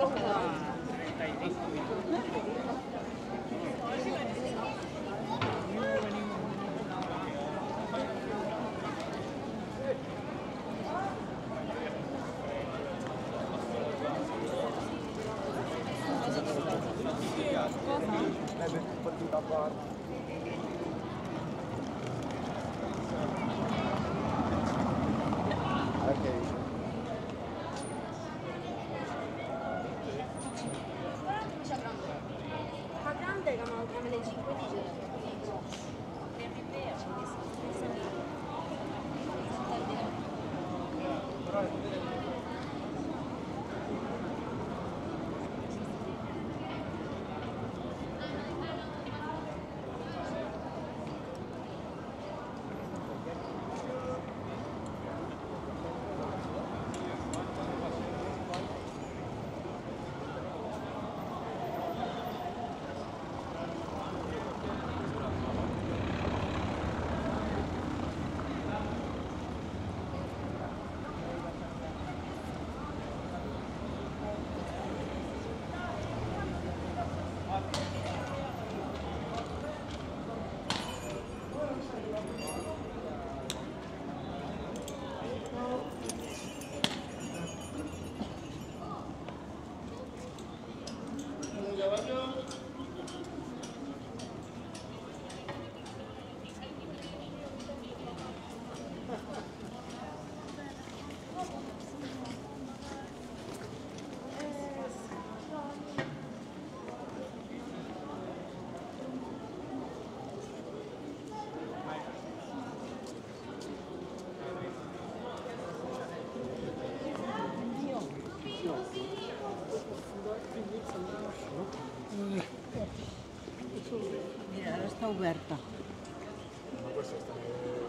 Túi Mira, ara està oberta. No, pues esta, eh,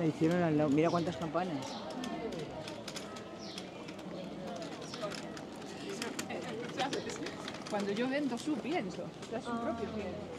La hicieron al lado. Mira cuántas campanas. Cuando yo vendo su pienso, su propio pienso.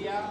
Yeah.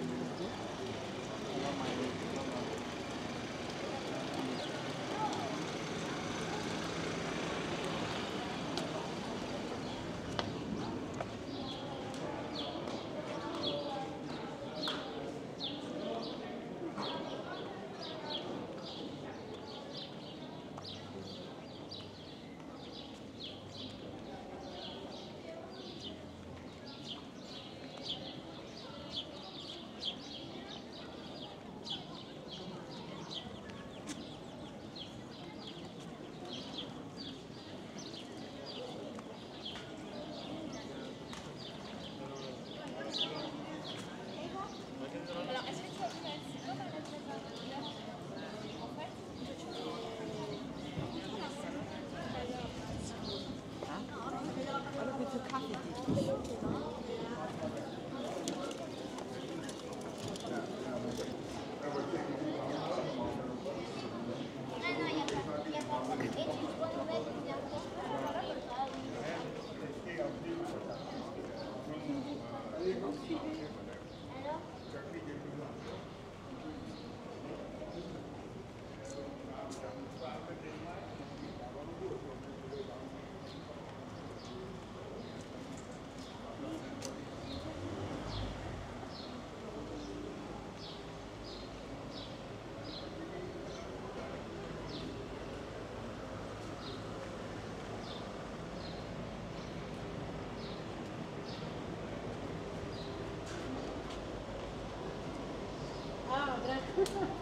Ha ha ha.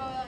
about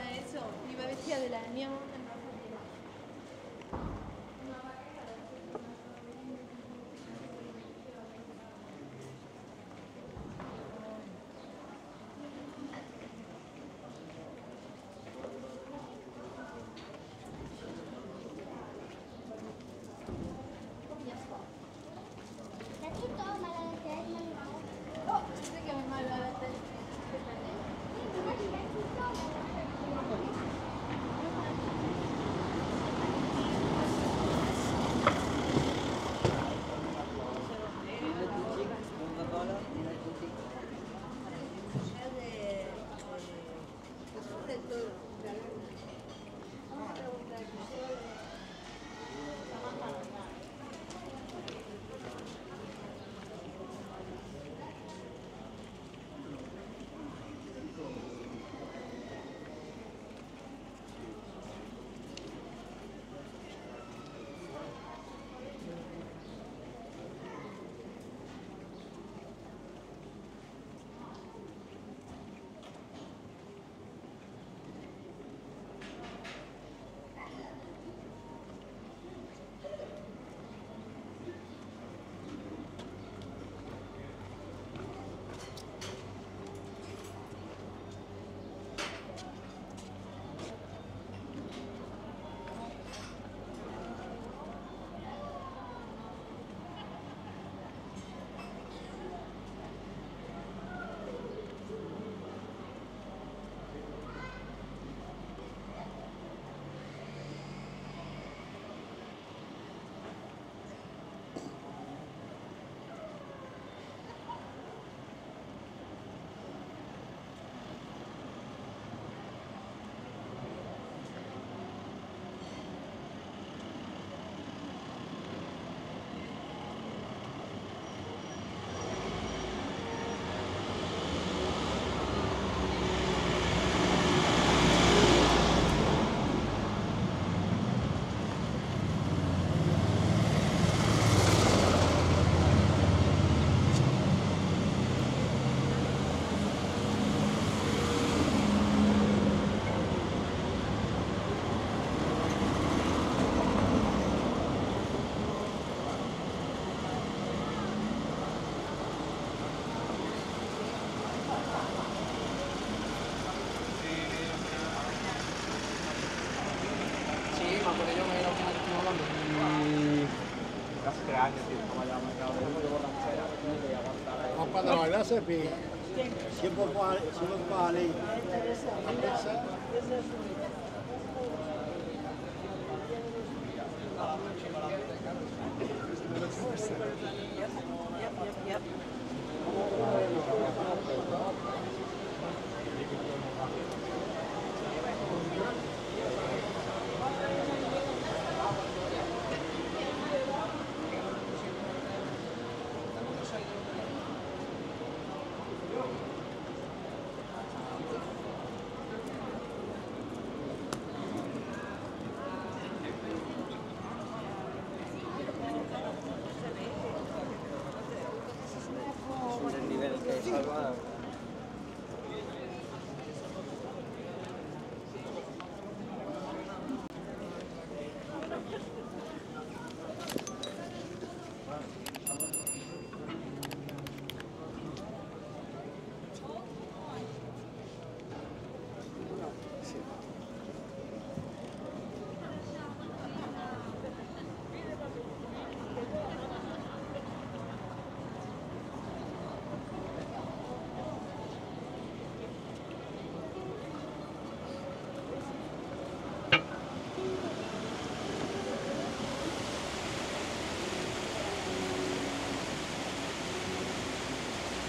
hace